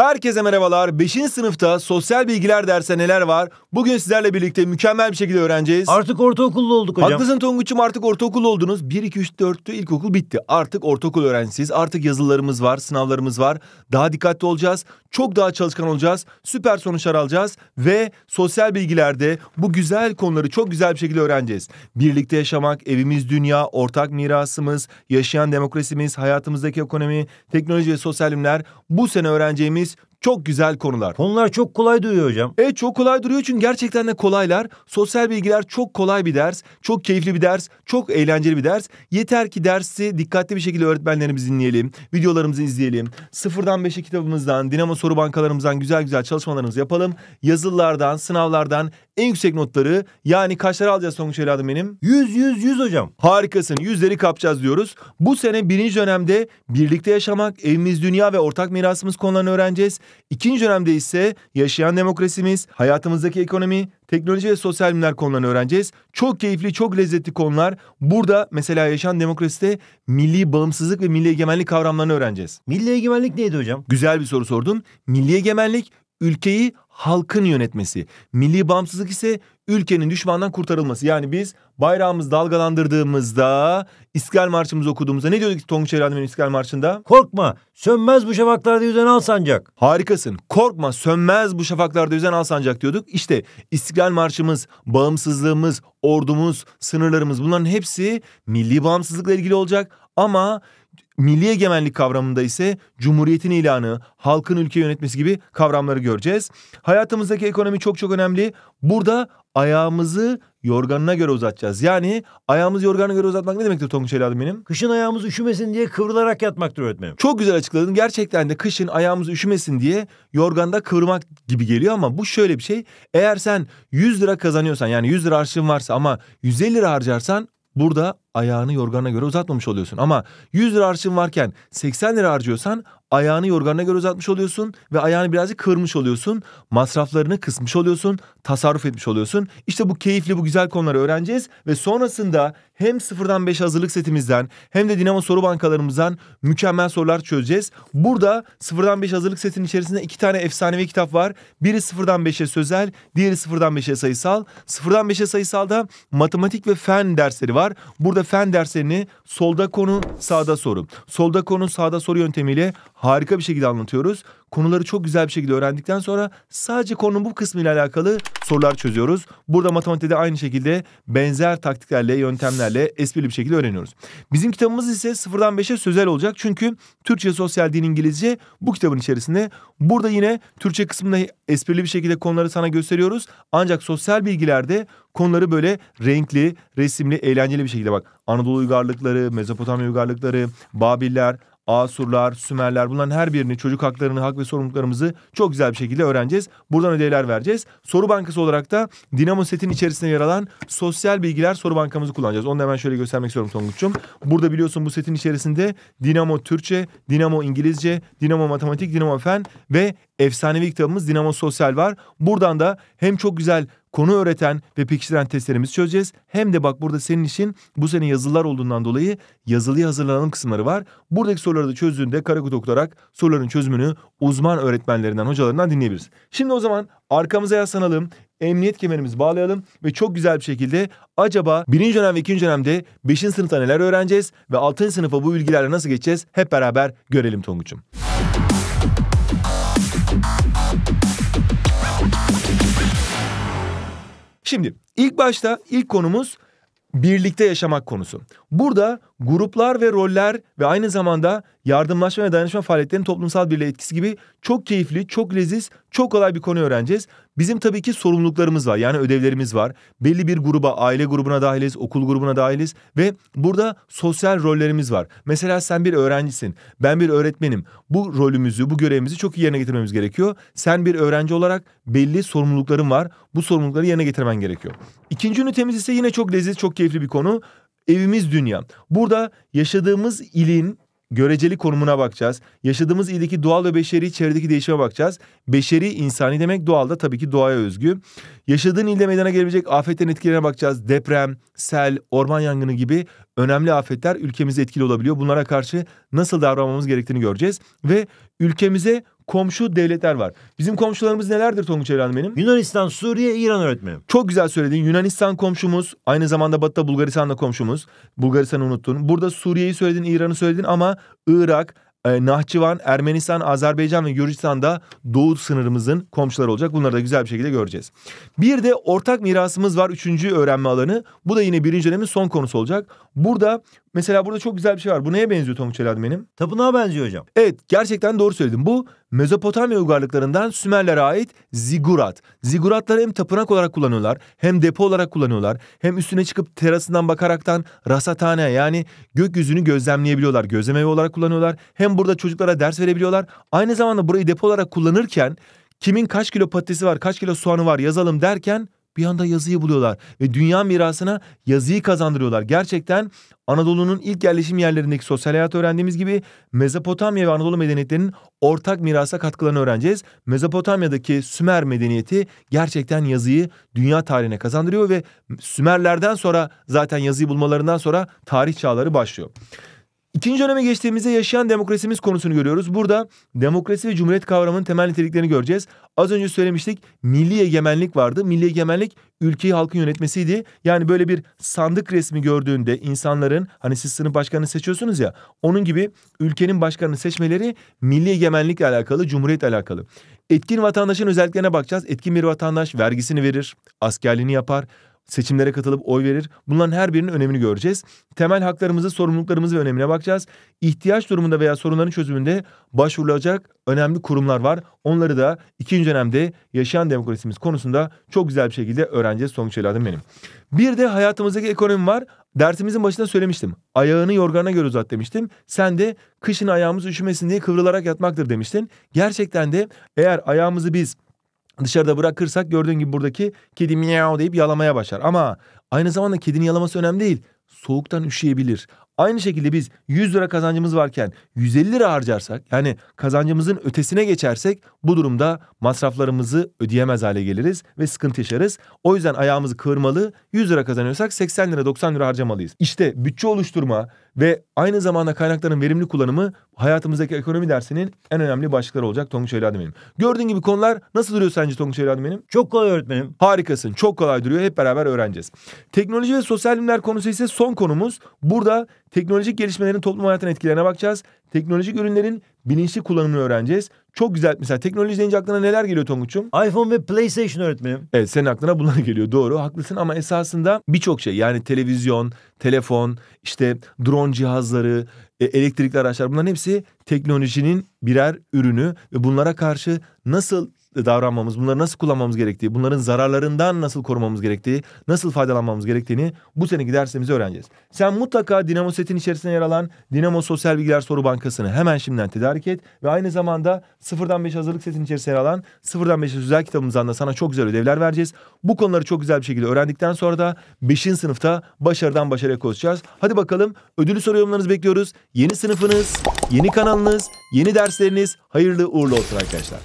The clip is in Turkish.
Herkese merhabalar. 5. sınıfta sosyal bilgiler derse neler var? Bugün sizlerle birlikte mükemmel bir şekilde öğreneceğiz. Artık ortaokullu olduk hocam. Haklısın Tonguç'um artık ortaokul oldunuz. 1, 2, 3, 4'tü ilkokul bitti. Artık ortaokul öğrencisiyiz. Artık yazılarımız var, sınavlarımız var. Daha dikkatli olacağız. Çok daha çalışkan olacağız. Süper sonuçlar alacağız. Ve sosyal bilgilerde bu güzel konuları çok güzel bir şekilde öğreneceğiz. Birlikte yaşamak, evimiz dünya, ortak mirasımız, yaşayan demokrasimiz, hayatımızdaki ekonomi, teknoloji ve sosyal bilimler bu sene öğreneceğimiz çok güzel konular. Konular çok kolay duyuyor hocam. Evet çok kolay duruyor çünkü gerçekten de kolaylar. Sosyal bilgiler çok kolay bir ders, çok keyifli bir ders, çok eğlenceli bir ders. Yeter ki dersi dikkatli bir şekilde öğretmenlerimizi dinleyelim, videolarımızı izleyelim. Sıfırdan beşe kitabımızdan, Dinamo soru bankalarımızdan güzel güzel çalışmalarımızı yapalım. Yazılılardan, sınavlardan en yüksek notları yani kaçları alacağız sonuç evladım benim? 100 100 100 hocam. Harikasın. Yüzleri kapacağız diyoruz. Bu sene birinci dönemde birlikte yaşamak, evimiz dünya ve ortak mirasımız konularını öğreneceğiz. İkinci dönemde ise yaşayan demokrasimiz, hayatımızdaki ekonomi, teknoloji ve sosyal bilimler konularını öğreneceğiz. Çok keyifli, çok lezzetli konular. Burada mesela yaşayan demokraside milli bağımsızlık ve milli egemenlik kavramlarını öğreneceğiz. Milli egemenlik neydi hocam? Güzel bir soru sordun. Milli egemenlik ülkeyi halkın yönetmesi. Milli bağımsızlık ise ülkenin düşmandan kurtarılması. Yani biz bayrağımızı dalgalandırdığımızda, İstiklal Marşımızı okuduğumuzda ne diyorduk Tonguç Evladım'ın İstiklal Marşı'nda? Korkma, sönmez bu şafaklarda yüzen al sancak. Harikasın. Korkma, sönmez bu şafaklarda yüzen al sancak diyorduk. İşte İstiklal Marşımız, bağımsızlığımız, ordumuz, sınırlarımız bunların hepsi milli bağımsızlıkla ilgili olacak. Ama milli egemenlik kavramında ise cumhuriyetin ilanı, halkın ülke yönetmesi gibi kavramları göreceğiz. Hayatımızdaki ekonomi çok çok önemli. Burada ayağımızı yorganına göre uzatacağız. Yani ayağımızı yorganına göre uzatmak ne demektir Tonguç evladım benim? Kışın ayağımız üşümesin diye kıvrılarak yatmaktır öğretmenim. Çok güzel açıkladın. Gerçekten de kışın ayağımız üşümesin diye yorganda kıvırmak gibi geliyor ama bu şöyle bir şey. Eğer sen 100 lira kazanıyorsan yani 100 lira harçlığın varsa ama 150 lira harcarsan burada ayağını yorganına göre uzatmamış oluyorsun. Ama 100 lira harçın varken 80 lira harcıyorsan ayağını yorganına göre uzatmış oluyorsun ve ayağını birazcık kırmış oluyorsun. Masraflarını kısmış oluyorsun, tasarruf etmiş oluyorsun. İşte bu keyifli, bu güzel konuları öğreneceğiz ve sonrasında hem sıfırdan 5 hazırlık setimizden hem de Dinamo soru bankalarımızdan mükemmel sorular çözeceğiz. Burada sıfırdan 5 hazırlık setinin içerisinde iki tane efsanevi kitap var. Biri sıfırdan 5'e sözel, diğeri sıfırdan 5'e sayısal. Sıfırdan 5'e sayısalda matematik ve fen dersleri var. Burada fen derslerini solda konu, sağda soru. Solda konu, sağda soru yöntemiyle harika bir şekilde anlatıyoruz. Konuları çok güzel bir şekilde öğrendikten sonra sadece konunun bu kısmıyla alakalı sorular çözüyoruz. Burada matematikte aynı şekilde benzer taktiklerle, yöntemlerle esprili bir şekilde öğreniyoruz. Bizim kitabımız ise sıfırdan 5'e sözel olacak. Çünkü Türkçe, Sosyal, Din, İngilizce bu kitabın içerisinde. Burada yine Türkçe kısmında esprili bir şekilde konuları sana gösteriyoruz. Ancak sosyal bilgilerde konuları böyle renkli, resimli, eğlenceli bir şekilde bak. Anadolu uygarlıkları, Mezopotamya uygarlıkları, Babiller, Asurlar, Sümerler bunların her birini çocuk haklarını, hak ve sorumluluklarımızı çok güzel bir şekilde öğreneceğiz. Buradan ödevler vereceğiz. Soru bankası olarak da Dinamo setin içerisinde yer alan sosyal bilgiler soru bankamızı kullanacağız. Onu da hemen şöyle göstermek istiyorum Tonguç'um. Burada biliyorsun bu setin içerisinde Dinamo Türkçe, Dinamo İngilizce, Dinamo Matematik, Dinamo Fen ve efsanevi kitabımız Dinamo Sosyal var. Buradan da hem çok güzel konu öğreten ve pekiştiren testlerimizi çözeceğiz. Hem de bak burada senin için bu sene yazılılar olduğundan dolayı yazılıya hazırlanalım kısımları var. Buradaki soruları da çözdüğünde karakut okutarak soruların çözümünü uzman öğretmenlerinden, hocalarından dinleyebiliriz. Şimdi o zaman arkamıza yaslanalım, emniyet kemerimizi bağlayalım ve çok güzel bir şekilde acaba birinci dönem ve ikinci dönemde beşinci sınıfta neler öğreneceğiz ve altıncı sınıfa bu bilgilerle nasıl geçeceğiz hep beraber görelim Tonguç'um. Şimdi ilk başta ilk konumuz birlikte yaşamak konusu. Burada gruplar ve roller ve aynı zamanda yardımlaşma ve dayanışma faaliyetlerinin toplumsal birliğe etkisi gibi çok keyifli, çok leziz, çok kolay bir konu öğreneceğiz. Bizim tabii ki sorumluluklarımız var. Yani ödevlerimiz var. Belli bir gruba, aile grubuna dahiliz, okul grubuna dahiliz ve burada sosyal rollerimiz var. Mesela sen bir öğrencisin, ben bir öğretmenim. Bu rolümüzü, bu görevimizi çok iyi yerine getirmemiz gerekiyor. Sen bir öğrenci olarak belli sorumlulukların var. Bu sorumlulukları yerine getirmen gerekiyor. İkinci ünitemiz ise yine çok leziz, çok keyifli bir konu. Evimiz dünya. Burada yaşadığımız ilin göreceli konumuna bakacağız. Yaşadığımız ildeki doğal ve beşeri çevredeki değişime bakacağız. Beşeri insani demek doğal da tabii ki doğaya özgü. Yaşadığın ilde meydana gelebilecek afetlerin etkilerine bakacağız. Deprem, sel, orman yangını gibi önemli afetler ülkemize etkili olabiliyor. Bunlara karşı nasıl davranmamız gerektiğini göreceğiz ve ülkemize komşu devletler var. Bizim komşularımız nelerdir Tonguç evladım benim? Yunanistan, Suriye, İran öğretmenim. Çok güzel söyledin. Yunanistan komşumuz. Aynı zamanda Batı'da Bulgaristan'da komşumuz. Bulgaristan'ı unuttun. Burada Suriye'yi söyledin, İran'ı söyledin ama Irak, e, Nahçıvan, Ermenistan, Azerbaycan ve Gürcistan'da doğu sınırımızın komşuları olacak. Bunları da güzel bir şekilde göreceğiz. Bir de ortak mirasımız var. Üçüncü öğrenme alanı. Bu da yine birinci dönemin son konusu olacak. Burada mesela burada çok güzel bir şey var. Bu neye benziyor Tonguç Eladım benim? Tapınağa benziyor hocam. Evet gerçekten doğru söyledin. Bu Mezopotamya uygarlıklarından Sümerlere ait zigurat. Ziguratları hem tapınak olarak kullanıyorlar hem depo olarak kullanıyorlar. Hem üstüne çıkıp terasından bakaraktan rasathane yani gökyüzünü gözlemleyebiliyorlar. Gözlemevi olarak kullanıyorlar. Hem burada çocuklara ders verebiliyorlar. Aynı zamanda burayı depo olarak kullanırken kimin kaç kilo patatesi var kaç kilo soğanı var yazalım derken bir anda yazıyı buluyorlar ve dünya mirasına yazıyı kazandırıyorlar. Gerçekten Anadolu'nun ilk yerleşim yerlerindeki sosyal hayat öğrendiğimiz gibi Mezopotamya ve Anadolu medeniyetlerinin ortak mirasa katkılarını öğreneceğiz. Mezopotamya'daki Sümer medeniyeti gerçekten yazıyı dünya tarihine kazandırıyor ve Sümerlerden sonra zaten yazıyı bulmalarından sonra tarih çağları başlıyor. İkinci döneme geçtiğimizde yaşayan demokrasimiz konusunu görüyoruz. Burada demokrasi ve cumhuriyet kavramının temel niteliklerini göreceğiz. Az önce söylemiştik milli egemenlik vardı. Milli egemenlik ülkeyi halkın yönetmesiydi. Yani böyle bir sandık resmi gördüğünde insanların hani siz sınıf başkanını seçiyorsunuz ya onun gibi ülkenin başkanını seçmeleri milli egemenlikle alakalı, cumhuriyetle alakalı. Etkin vatandaşın özelliklerine bakacağız. Etkin bir vatandaş vergisini verir, askerliğini yapar, seçimlere katılıp oy verir. Bunların her birinin önemini göreceğiz. Temel haklarımızı, sorumluluklarımızı ve önemine bakacağız. İhtiyaç durumunda veya sorunların çözümünde başvurulacak önemli kurumlar var. Onları da ikinci dönemde yaşayan demokrasimiz konusunda çok güzel bir şekilde öğreneceğiz sonuç evladım benim. Bir de hayatımızdaki ekonomi var. Dersimizin başında söylemiştim. Ayağını yorgana göre uzat demiştim. Sen de kışın ayağımız üşümesin diye kıvrılarak yatmaktır demiştin. Gerçekten de eğer ayağımızı biz dışarıda bırakırsak gördüğün gibi buradaki kedi miyav deyip yalamaya başlar. Ama aynı zamanda kedinin yalaması önemli değil. Soğuktan üşüyebilir. Aynı şekilde biz 100 lira kazancımız varken 150 lira harcarsak yani kazancımızın ötesine geçersek bu durumda masraflarımızı ödeyemez hale geliriz ve sıkıntı yaşarız. O yüzden ayağımızı kıvırmalı 100 lira kazanıyorsak 80 lira 90 lira harcamalıyız. İşte bütçe oluşturma ve aynı zamanda kaynakların verimli kullanımı hayatımızdaki ekonomi dersinin en önemli başlıkları olacak Tonguç evladım benim. Gördüğün gibi konular nasıl duruyor sence Tonguç evladım benim? Çok kolay öğretmenim. Harikasın. Çok kolay duruyor. Hep beraber öğreneceğiz. Teknoloji ve sosyal bilimler konusu ise son konumuz. Burada teknolojik gelişmelerin toplum hayatına etkilerine bakacağız. Teknolojik ürünlerin bilinçli kullanımını öğreneceğiz. Çok güzel. Mesela teknoloji deyince aklına neler geliyor Tonguç'um? iPhone ve PlayStation öğretmenim. Evet senin aklına bunlar geliyor. Doğru haklısın ama esasında birçok şey yani televizyon, telefon, işte drone cihazları, e, elektrikli araçlar bunların hepsi teknolojinin birer ürünü ve bunlara karşı nasıl davranmamız, bunları nasıl kullanmamız gerektiği, bunların zararlarından nasıl korumamız gerektiği, nasıl faydalanmamız gerektiğini bu seneki dersimizde öğreneceğiz. Sen mutlaka Dinamo setin içerisinde yer alan Dinamo Sosyal Bilgiler Soru Bankası'nı hemen şimdiden tedarik et ve aynı zamanda sıfırdan 5 hazırlık setin içerisinde yer alan sıfırdan 5 özel kitabımızdan da sana çok güzel ödevler vereceğiz. Bu konuları çok güzel bir şekilde öğrendikten sonra da 5. sınıfta başarıdan başarıya koşacağız. Hadi bakalım ödülü soru yorumlarınızı bekliyoruz. Yeni sınıfınız, yeni kanalınız, yeni dersleriniz hayırlı uğurlu olsun arkadaşlar.